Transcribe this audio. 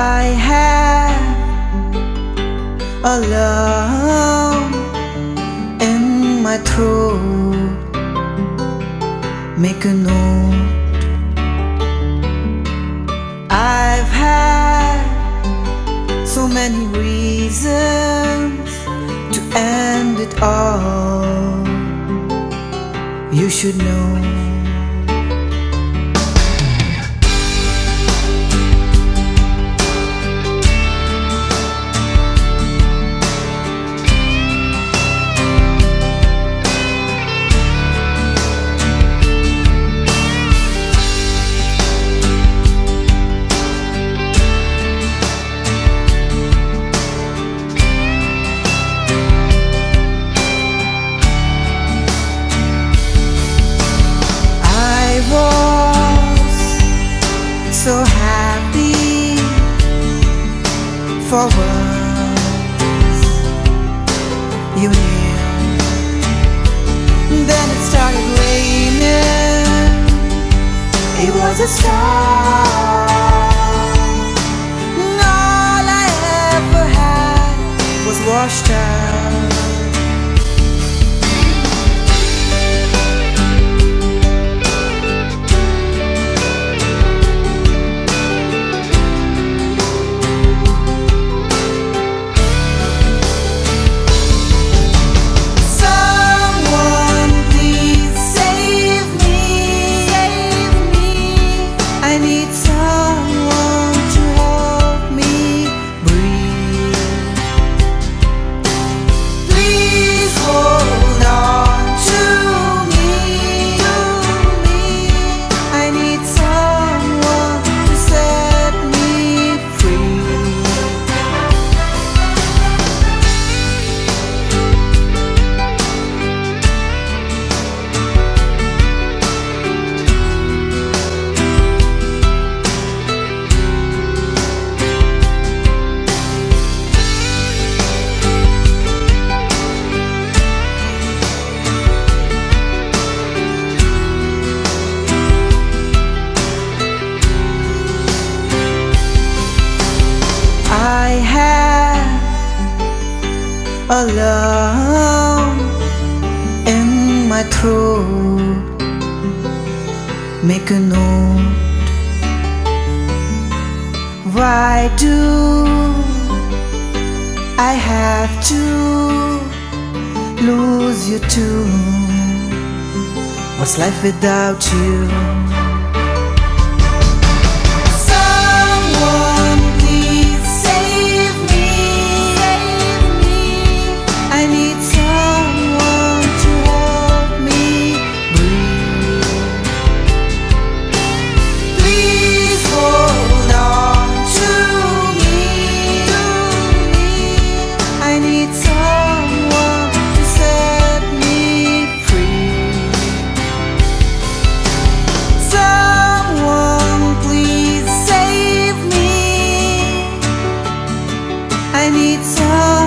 I have a love in my throat. Make a note. I've had so many reasons to end it all. You should know. For once you knew. Then it started raining. It was a storm. A lump in my throat. Make a note. Why do I have to lose you too? What's life without you? 你走